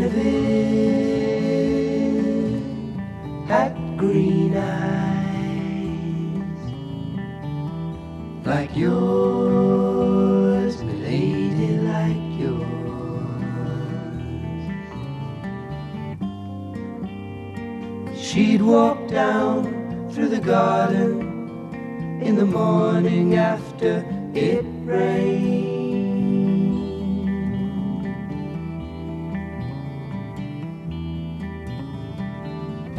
Guinevere had green eyes like yours, lady, like yours. She'd walk down through the garden in the morning after it rained.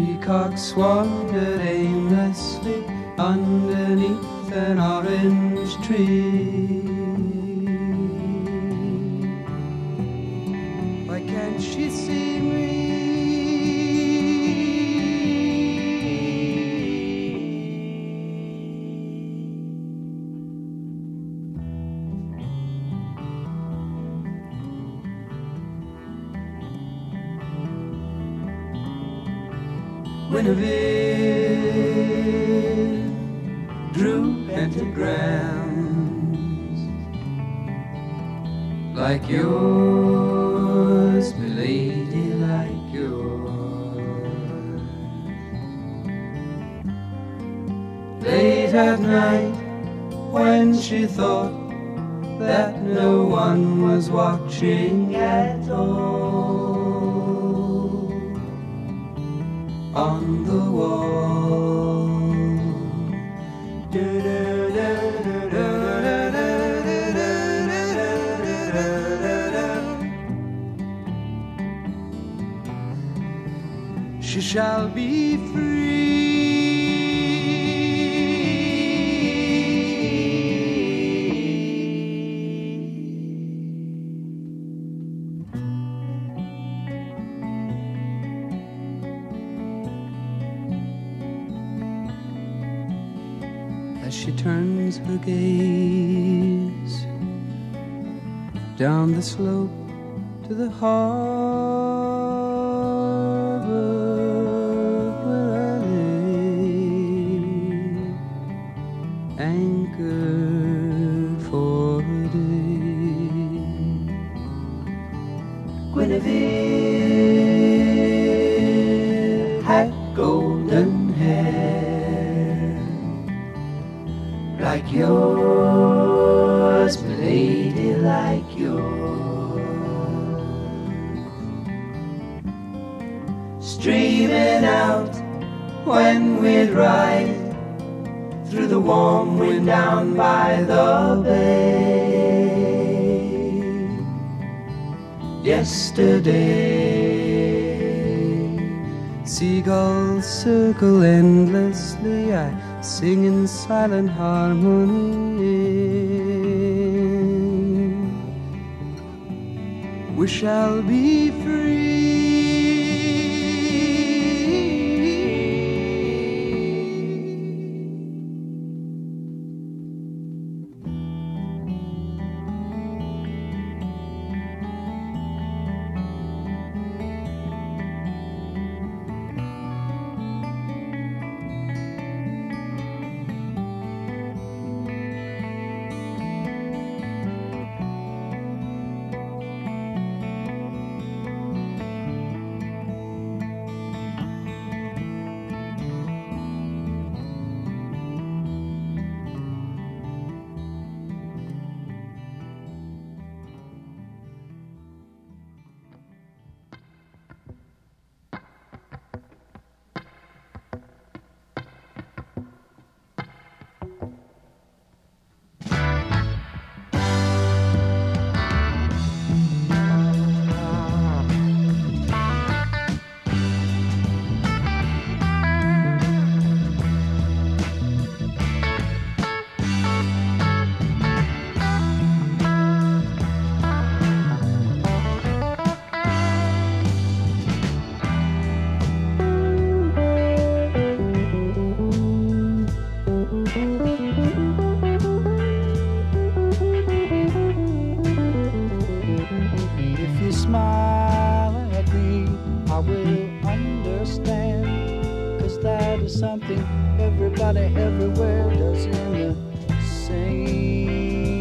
Peacocks wandered aimlessly underneath an orange tree. Why can't she see Guinevere drew pentagrams like yours, milady, like yours. Late at night, when she thought that no one was watching at all on the wall. She shall be free. She turns her gaze down the slope to the harbor like yours, lady, like yours. Streaming out when we'd ride through the warm wind down by the bay. Yesterday, seagulls circle endlessly. I sing in silent harmony. We shall be free. I will understand. Cause that is something everybody everywhere does in the same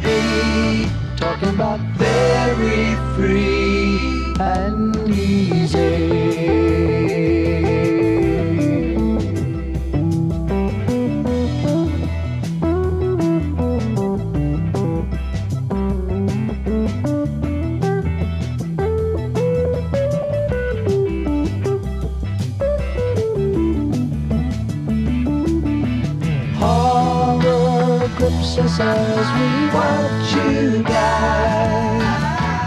talking about very free and easy. precious as we watch you die.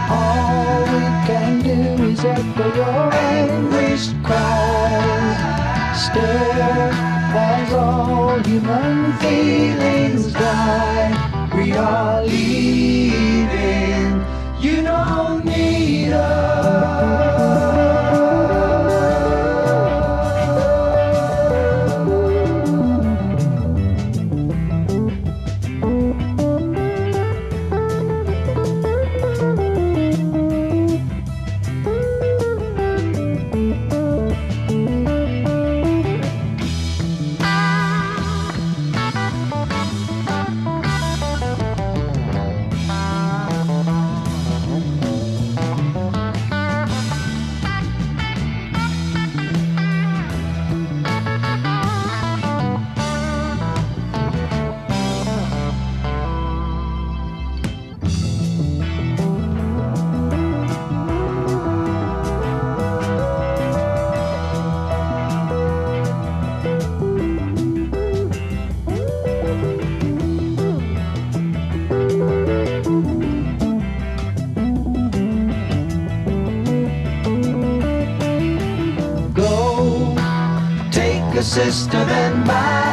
All we can do is echo your anguished cries. Stare as all human feelings die. We are leaving. You don't need us. sister than mine.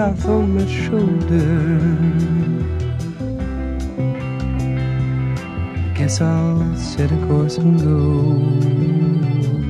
south on my shoulder. Guess I'll set a course and go.